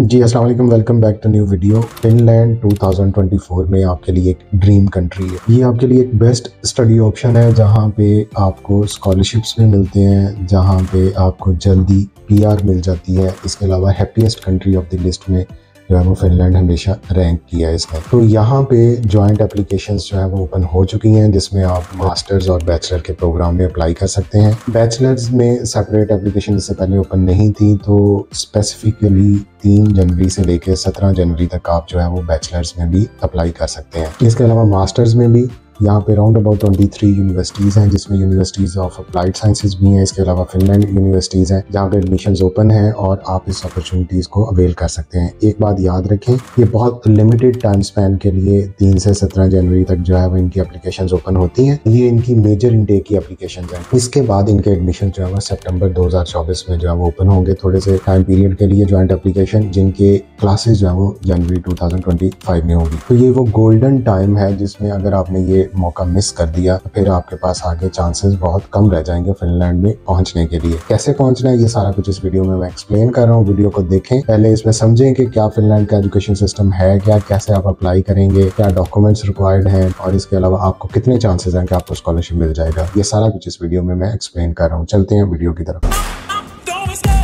जी, अस्सलाम वालेकुम। Welcome back to new video Finland 2024 में आपके लिए एक ड्रीम कंट्री है। ये आपके लिए एक बेस्ट स्टडी ऑप्शन है, जहाँ पे आपको स्कॉलरशिप्स भी मिलते हैं, जहाँ पे आपको जल्दी पीआर मिल जाती है। इसके अलावा happiest country of the list में जो है वो फिनलैंड हमेशा रैंक किया है इसमें तो यहाँ पे जॉइंट एप्लीकेशन जो है वो ओपन हो चुकी हैं, जिसमें आप मास्टर्स और बैचलर के प्रोग्राम में अप्लाई कर सकते हैं। बैचलर्स में सेपरेट एप्लीकेशन इससे पहले ओपन नहीं थी तो स्पेसिफिकली तीन जनवरी से लेकर सत्रह जनवरी तक आप जो है वो बैचलर्स में भी अप्लाई कर सकते हैं। इसके अलावा मास्टर्स में भी यहाँ पे round about twenty three universities हैं, जिसमें यूनिवर्सिटीज़ ऑफ़ अप्लाइड साइंसेज भी हैं, इसके अलावा फिनलैंड यूनिवर्सिटीज़ हैं, जहाँ पे एडमिशन ओपन हैं और आप इस अपॉर्चुनिटीज़ को अवेल कर सकते हैं। एक बात याद रखें, ये बहुत लिमिटेड टाइम स्पैन के लिए तीन से सत्रह जनवरी तक जो है वो इनकी अप्लीकेशन ओपन होती हैं। ये इनकी मेजर इंटेक की अप्लीकेशन है। इसके बाद इनके एडमिशन जो है वो सेप्टेम्बर दो हज़ार चौबीस में जो है वो ओपन होंगे थोड़े से टाइम पीरियड के लिए ज्वाइंट अप्लीकेशन जिनके क्लासेज जो है वो जनवरी टू में होगी। तो ये वो गोल्डन टाइम है जिसमें अगर आपने ये मौका मिस कर दिया तो फिर आपके पास आगे चांसेस बहुत कम रह जाएँगे फिनलैंड में पहुँचने के लिए। कैसे पहुँचना है, ये सारा कुछ इस वीडियो में मैं एक्सप्लेन कर रहा हूँ। वीडियो को देखें। पहले इसमें समझें कि क्या फिनलैंड का एजुकेशन सिस्टम है, क्या, कैसे आप अप्लाई करेंगे, क्या डॉक्यूमेंट्स रिक्वायर्ड हैं, और इसके अलावा आपको कितने चांसेस हैं कि आपको स्कॉलरशिप मिल जाएगा। ये सारा कुछ इस वीडियो में मैं एक्सप्लेन कर रहा हूँ। चलते हैं वीडियो की तरफ़।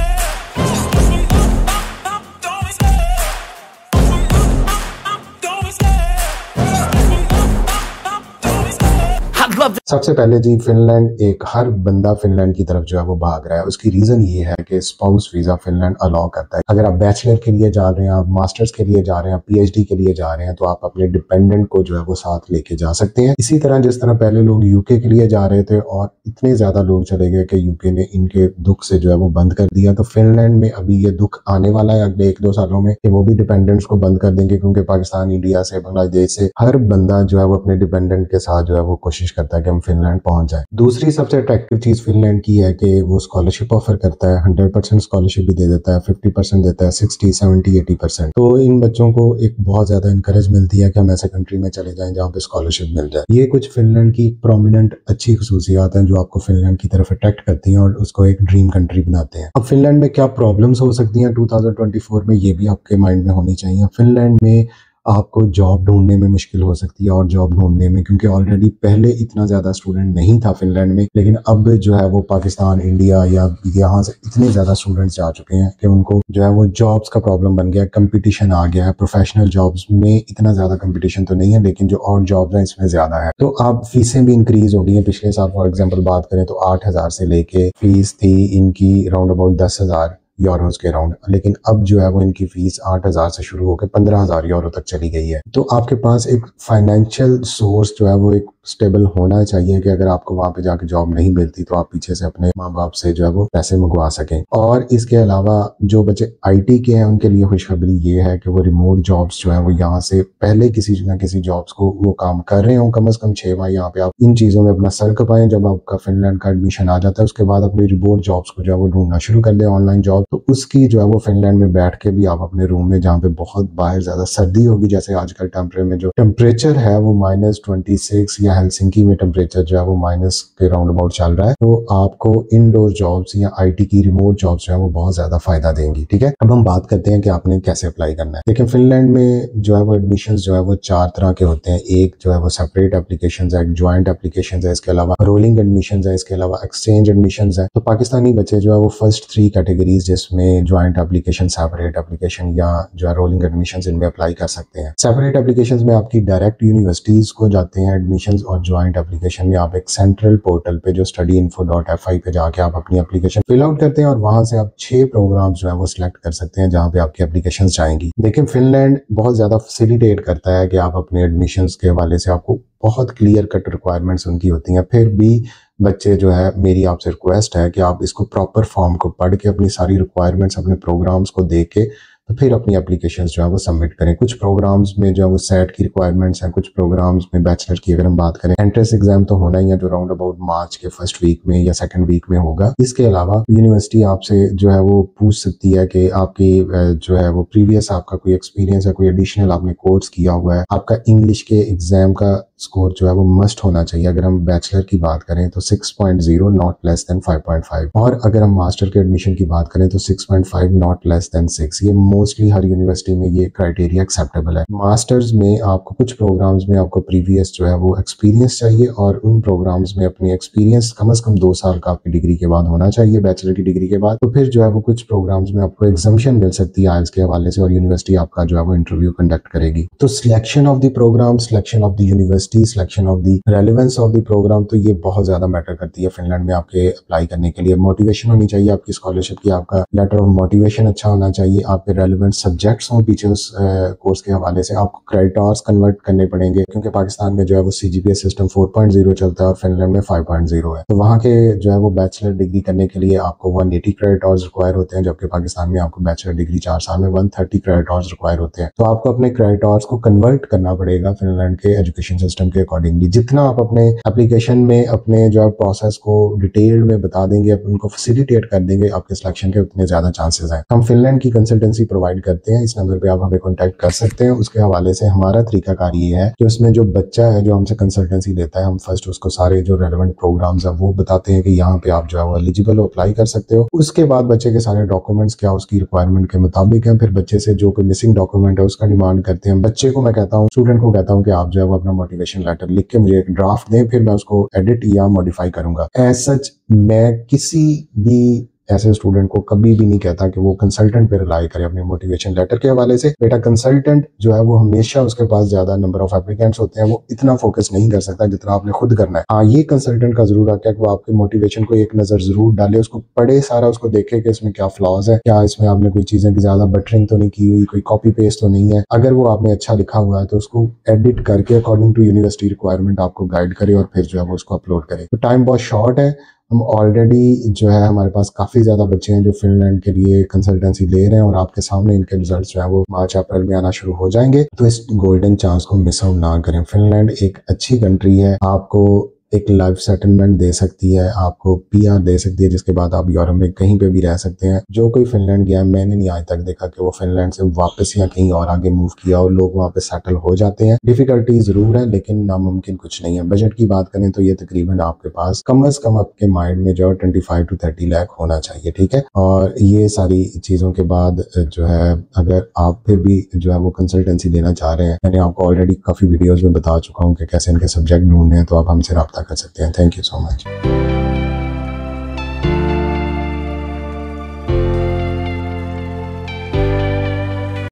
सबसे पहले जी फिनलैंड एक हर बंदा फिनलैंड की तरफ़ जो है वो भाग रहा है। उसकी रीजन ये है कि स्पाउस वीज़ा फिनलैंड अलाउ करता है। अगर आप बैचलर के लिए जा रहे हैं, आप मास्टर्स के लिए जा रहे हैं पीएचडी के लिए जा रहे हैं तो आप अपने डिपेंडेंट को जो है वो साथ लेके जा सकते हैं। इसी तरह जिस तरह पहले लोग यूके के लिए जा रहे थे और इतने ज़्यादा लोग चले गए कि यूके ने इनके दुख से जो है वो बंद कर दिया तो फिनलैंड में अभी ये दुख आने वाला है अगले एक दो सालों में कि वो भी डिपेंडेंट्स को बंद कर देंगे, क्योंकि पाकिस्तान इंडिया से बांग्लादेश से हर बंदा जो है वो अपने डिपेंडेंट के साथ जो है वो कोशिश करता है हम फिनलैंड पहुँच जाए। दूसरी सबसे अट्रैक्टिव चीज़ फिनलैंड की है कि वो स्कॉलरशिप ऑफ़र करता है हंड्रेड परसेंट स्कॉलरशिप भी दे देता है फिफ्टी परसेंट देता है सिक्सटी सेवेंटी एटी परसेंट तो इन बच्चों को एक बहुत ज़्यादा इंकरेज मिलती है कि हम ऐसे कंट्री में चले जाएँ जहाँ पे स्कॉलरशिप मिल जाए। ये कुछ फिनलैंड की प्रोमिनेंट अच्छी खसूसियात हैं जो आपको फिनलैंड की तरफ़ अट्रैक्ट करती हैं और उसको एक ड्रीम कंट्री बनाते हैं। अब फिनलैंड में क्या प्रॉब्लम्स हो सकती हैं? 2024 में ये भी आपके माइंड में होनी चाहिए। फिनलैंड में आपको जॉब ढूँढने में मुश्किल हो सकती है और जॉब ढूँढने में, क्योंकि ऑलरेडी पहले इतना ज़्यादा स्टूडेंट नहीं था फिनलैंड में, लेकिन अब जो है वो पाकिस्तान इंडिया या यहाँ से इतने ज़्यादा स्टूडेंट्स जा चुके हैं कि उनको जो है वो जॉब्स का प्रॉब्लम बन गया कंपटीशन आ गया है। प्रोफेशनल जॉब्स में इतना ज़्यादा कंपटीशन तो नहीं है, लेकिन जो और जॉब्स हैं इसमें ज़्यादा है। तो अब फीसें भी इंक्रीज हो गई हैं। पिछले साल फॉर एग्ज़ाम्पल बात करें तो आठ हज़ार से लेके फ़ीस थी इनकी राउंड अबाउट दस हज़ार। यूरोज के अराउंड लेकिन अब जो है वो इनकी फ़ीस आठ हज़ार से शुरू होकर पंद्रह हज़ार यूरो तक चली गई है। तो आपके पास एक फाइनेंशियल सोर्स जो है वो एक स्टेबल होना चाहिए कि अगर आपको वहाँ पे जाके जॉब नहीं मिलती तो आप पीछे से अपने माँ बाप से जो है वो पैसे मंगवा सकें। और इसके अलावा जो बच्चे आईटी के हैं, उनके लिए खुशखबरी ये है कि वो रिमोट जॉब्स जो है, वो यहाँ से पहले किसी ना किसी जॉब्स को वो काम कर रहे हो। कम अज कम छह माह यहाँ पे आप इन चीज़ों में अपना सर कपाएँ। जब आपका फिनलैंड का एडमिशन आ जाता है, उसके बाद अपनी रिमोट जॉब्स को जो है वो ढूंढना शुरू कर दे ऑनलाइन जॉब तो उसकी जो है वो फिनलैंड में बैठ के भी आप अपने रूम में, जहाँ पे बहुत बाहर ज़्यादा सर्दी होगी, जैसे आजकल टेम्परे में जो टेम्परेचर है वो माइनस ट्वेंटी सिक्स या हेलसिंकी में टेम्परेचर जो है वो माइनस के राउंड अबाउट चल रहा है तो आपको इनडोर जॉब्स या आईटी की रिमोट जॉब्स जो है वो बहुत ज़्यादा फ़ायदा देंगी, ठीक है? अब हम बात करते हैं कि आपने कैसे अप्लाई करना है। लेकिन फिनलैंड में जो है वो एडमिशन जो है वो चार तरह के होते हैं। एक जो है वो सेपरेट एप्लीकेशन है ज्वाइंट एप्लीकेशन है, इसके अलावा रोलिंग एडमिशन है, इसके अलावा एक्सचेंज एडमिशन है। तो पाकिस्तानी बच्चे जो है वो फ़र्स्ट थ्री कैटेगरीज जिसमें ज्वाइंट एप्लीकेशन सेपरेट एप्लीकेशन या जो है रोलिंग एडमिशन इनमें अप्लाई कर सकते हैं। सेपरेट एप्लीकेशन में आपकी डायरेक्ट यूनिवर्सिटीज को जाते हैं एडमिशन और ज्वाइंट एप्लीकेशन में आप एक सेंट्रल पोर्टल पे जो study info dot F I पे जाके आप अपनी एप्लीकेशन फिल आउट करते हैं और वहाँ से आप छह प्रोग्राम जो है वो सिलेक्ट कर सकते हैं जहाँ पे आपकी एप्लीकेशन जाएँगी। लेकिन फिनलैंड बहुत ज़्यादा फैसिलिटेट करता है कि आप अपने एडमिशन के हवाले से आपको बहुत क्लियर कट रिक्वायरमेंट्स उनकी होती हैं। फिर भी बच्चे जो है, मेरी आपसे रिक्वेस्ट है कि आप इसको प्रॉपर फॉर्म को पढ़ के अपनी सारी रिक्वायरमेंट्स अपने प्रोग्राम्स को देख के तो फिर अपनी एप्लीकेशन जो है वो सबमिट करें। कुछ प्रोग्राम्स में जो है वो सेट की रिक्वायरमेंट्स हैं, कुछ प्रोग्राम्स में बैचलर की अगर हम बात करें एंट्रेंस एग्ज़ाम तो होना ही है जो राउंड अबाउट मार्च के फ़र्स्ट वीक में या सेकंड वीक में होगा। इसके अलावा यूनिवर्सिटी आपसे जो है वो पूछ सकती है कि आपकी जो है वो प्रीवियस आपका कोई एक्सपीरियंस है कोई एडिशनल आपने कोर्स किया हुआ है। आपका इंग्लिश के एग्ज़ाम का स्कोर जो है वो मस्ट होना चाहिए। अगर हम बैचलर की बात करें तो 6.0 नॉट लेस देन 5.5 और अगर हम मास्टर के एडमिशन की बात करें तो 6.5 नॉट लेस देन 6 ये मोस्टली हर यूनिवर्सिटी में ये क्राइटेरिया एक्सेप्टेबल है। मास्टर्स में आपको कुछ प्रोग्राम्स में आपको प्रीवियस जो है वो एक्सपीरियंस चाहिए और उन प्रोग्राम्स में अपनी एक्सपीरियंस कम अज कम दो साल का आपकी डिग्री के बाद होना चाहिए बैचलर की डिग्री के बाद। तो फिर जो है वो कुछ प्रोग्राम्स में आपको एग्जामेशन मिल सकती है आइल्स के हवाले से और यूनिवर्सिटी आपका जो है वो इंटरव्यू कंडक्ट करेगी। तो selection of the programme selection of the university selection of the relevance of the programme तो ये बहुत ज़्यादा मैटर करती है फिनलैंड में आपके अप्लाई करने के लिए। मोटिवेशन होनी चाहिए आपकी स्कॉलरशिप की, आपका लेटर ऑफ़ मोटिवेशन अच्छा होना चाहिए, आपके रेलिवेंट सब्जेक्ट्स हों पीछे उस कोर्स के हवाले से, आपको क्रेडिट आवर्स कन्वर्ट करने पड़ेंगे, क्योंकि पाकिस्तान में जो है वो सी सिस्टम 4.0 चलता है और फिनलैंड में 5.0 है। तो वहाँ के जो है वो बैचलर डिग्री करने के लिए आपको 180 क्रेडिट आवर्स रिक्वायर होते हैं, जबकि पाकिस्तान में आपको बैचलर डिग्री चार साल में 130 क्रेडिट आवर्स रिक्वायर होते हैं। तो आपको अपने क्रेडिट आवर्स को कन्वर्ट करना पड़ेगा फिनलैंड के एजुकेशन सिस्टम के अकॉर्डिंगली जितना आप अपने एप्लीकेशन में, अपने जो है प्रोसेस को डिटेल में बता देंगे उनको फैसिलिटेट कर देंगे, आपके सिलेक्शन के उतने ज़्यादा चांसेस हैं। हम फिनलैंड की कंसल्टेंसी प्रोवाइड करते हैं। इस नंबर पर आप हमें कॉन्टेक्ट कर सकते हैं। उसके हवाले से हमारा तरीकाकार ये है कि उसमें जो बच्चा है, जो हमसे कंसल्टेंसी लेता है, हम फ़र्स्ट उसको सारे जो रेलिवेंट प्रोग्राम्स है, वो बताते हैं कि यहाँ पे आप जो है वो एलिजिबल हो अप्लाई कर सकते हो। उसके बाद बच्चे के सारे डॉक्यूमेंट्स क्या उसकी रिक्वायरमेंट के मुताबिक है। फिर बच्चे से जो कोई मिसिंग डॉक्यूमेंट है, उसका डिमांड करते हैं। बच्चे को मैं कहता हूँ स्टूडेंट को कहता हूँ कि आप जो है वो अपना मोटिवेशन लेटर लिख के मुझे ड्राफ्ट दें, फिर मैं उसको एडिट या मॉडिफाई करूँगा। एज सच मैं किसी भी ऐसे स्टूडेंट को कभी भी नहीं कहता कि वो कंसल्टेंट पे रिलाई करे अपने मोटिवेशन लेटर के हवाले से। बेटा कंसल्टेंट जो है, वो हमेशा उसके पास ज़्यादा नंबर ऑफ़ एप्लीकेंट्स होते हैं, वो इतना फोकस नहीं कर सकता जितना आपने खुद करना है। हाँ ये कंसल्टेंट का ज़रूर है कि वो आपके मोटिवेशन को एक नज़र ज़रूर डाले, उसको पढ़े सारा, उसको देखे कि इसमें क्या फ्लॉज है, क्या इसमें आपने कोई चीज़ें की ज़्यादा बटरिंग तो नहीं की हुई, कोई कॉपी पेस्ट तो नहीं है। अगर वो आपने अच्छा लिखा हुआ है तो उसको एडिट करके अकॉर्डिंग टू यूनिवर्सिटी रिक्वायरमेंट आपको गाइड करे और फिर जो है वो उसको अपलोड करे। तो टाइम बहुत शॉर्ट है हम ऑलरेडी जो है हमारे पास काफ़ी ज़्यादा बच्चे हैं जो फिनलैंड के लिए कंसल्टेंसी ले रहे हैं और आपके सामने इनके रिज़ल्ट जो है वो मार्च, अप्रैल में आना शुरू हो जाएँगे। तो इस गोल्डन चांस को मिस आउट ना करें। फिनलैंड एक अच्छी कंट्री है। आपको एक लाइफ सेटलमेंट दे सकती है, आपको पीआर दे सकती है, जिसके बाद आप यूरोप में कहीं पे भी रह सकते हैं। जो कोई फिनलैंड गया, मैंने नहीं आज तक देखा कि वो फिनलैंड से वापस या कहीं और आगे मूव किया और लोग वहाँ पे सेटल हो जाते हैं। डिफिकल्टी ज़रूर है, लेकिन नामुमकिन कुछ नहीं है। बजट की बात करें तो ये तकरीबन आपके पास कम अज कम आपके माइंड में जो है twenty five to thirty lakh होना चाहिए, ठीक है? और ये सारी चीज़ों के बाद जो है, अगर आप फिर भी जो है वो कंसल्टेंसी लेना चाह रहे हैं, मैंने आपको ऑलरेडी काफ़ी वीडियोज़ में बता चुका हूँ कि कैसे इनके सब्जेक्ट ढूँढने हैं तो आप हमसे रब्ता कर सकते हैं थैंक यू सो मच